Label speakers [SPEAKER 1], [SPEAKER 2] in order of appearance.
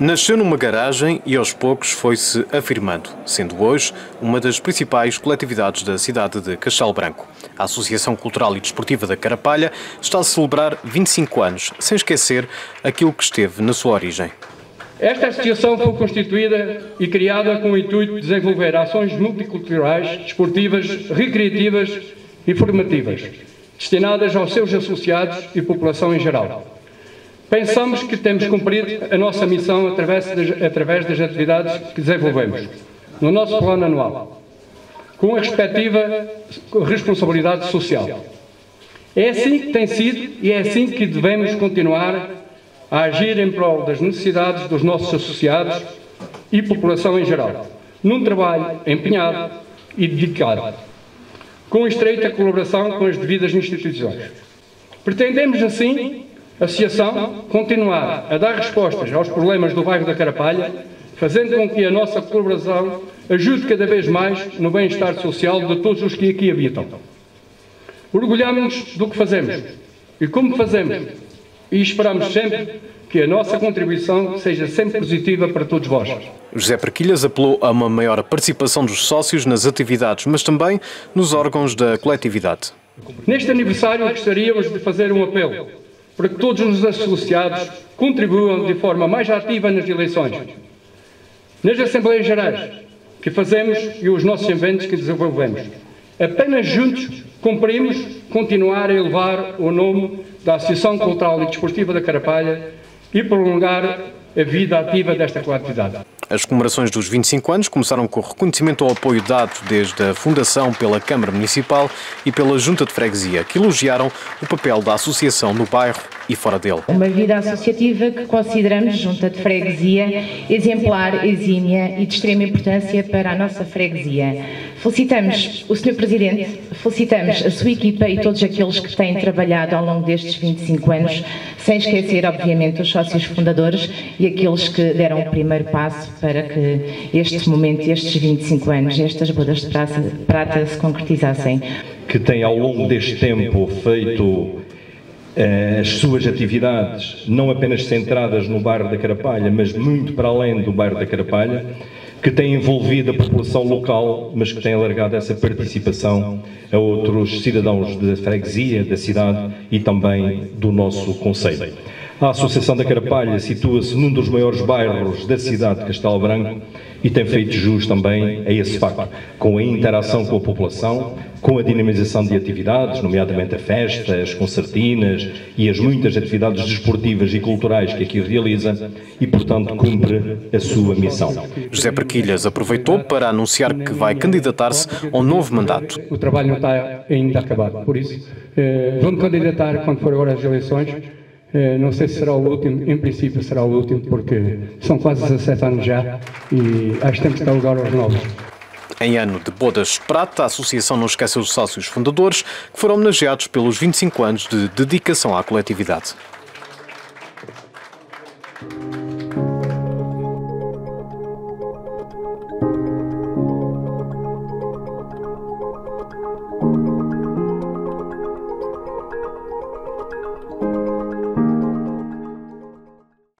[SPEAKER 1] Nasceu numa garagem e aos poucos foi-se afirmando, sendo hoje uma das principais coletividades da cidade de Castelo Branco. A Associação Cultural e Desportiva da Carapalha está a celebrar 25 anos, sem esquecer aquilo que esteve na sua origem.
[SPEAKER 2] Esta associação foi constituída e criada com o intuito de desenvolver ações multiculturais, desportivas, recreativas e formativas, destinadas aos seus associados e população em geral. Pensamos que temos cumprido a nossa missão através das, através das atividades que desenvolvemos no nosso plano anual, com a respectiva responsabilidade social. É assim que tem sido e é assim que devemos continuar a agir em prol das necessidades dos nossos associados e população em geral, num trabalho empenhado e dedicado, com estreita colaboração com as devidas instituições. Pretendemos, assim, a Associação continuar a dar respostas aos problemas do bairro da Carapalha, fazendo com que a nossa colaboração ajude cada vez mais no bem-estar social de todos os que aqui habitam. Orgulhamos-nos do que fazemos e como fazemos e esperamos sempre que a nossa contribuição seja sempre positiva para todos vós.
[SPEAKER 1] José Perquilhas apelou a uma maior participação dos sócios nas atividades, mas também nos órgãos da coletividade.
[SPEAKER 2] Neste aniversário gostaríamos de fazer um apelo para que todos os associados contribuam de forma mais ativa nas eleições, nas Assembleias Gerais que fazemos e os nossos eventos que desenvolvemos. Apenas juntos cumprimos continuar a elevar o nome da Associação Cultural e Desportiva da Carapalha e prolongar a vida ativa desta coletividade.
[SPEAKER 1] As comemorações dos 25 anos começaram com o reconhecimento ao apoio dado desde a fundação pela Câmara Municipal e pela Junta de Freguesia, que elogiaram o papel da associação no bairro e fora dele.
[SPEAKER 3] Uma vida associativa que consideramos, Junta de Freguesia, exemplar, exímia e de extrema importância para a nossa freguesia. Felicitamos o Sr. Presidente, felicitamos a sua equipa e todos aqueles que têm trabalhado ao longo destes 25 anos, sem esquecer, obviamente, os sócios fundadores e aqueles que deram o primeiro passo para que este momento, estes 25 anos, estas bodas de prata, prata se concretizassem.
[SPEAKER 4] Que tem ao longo deste tempo feito as suas atividades, não apenas centradas no bairro da Carapalha, mas muito para além do bairro da Carapalha, que tem envolvido a população local, mas que tem alargado essa participação a outros cidadãos da freguesia, da cidade e também do nosso Conselho. A Associação da Carapalha situa-se num dos maiores bairros da cidade de Castelo Branco e tem feito jus também a esse facto, com a interação com a população, com a dinamização de atividades, nomeadamente a festa, as concertinas e as muitas atividades desportivas e culturais que aqui realiza e, portanto, cumpre a sua missão.
[SPEAKER 1] José Perquilhas aproveitou para anunciar que vai candidatar-se a um novo mandato.
[SPEAKER 2] O trabalho não está ainda acabado, por isso, eh, vou-me candidatar quando for agora as eleições não sei se será o último, em princípio será o último, porque são quase 17 anos já e acho que temos que dar lugar aos novos.
[SPEAKER 1] Em ano de bodas de prata, a associação não esquece os sócios fundadores que foram homenageados pelos 25 anos de dedicação à coletividade.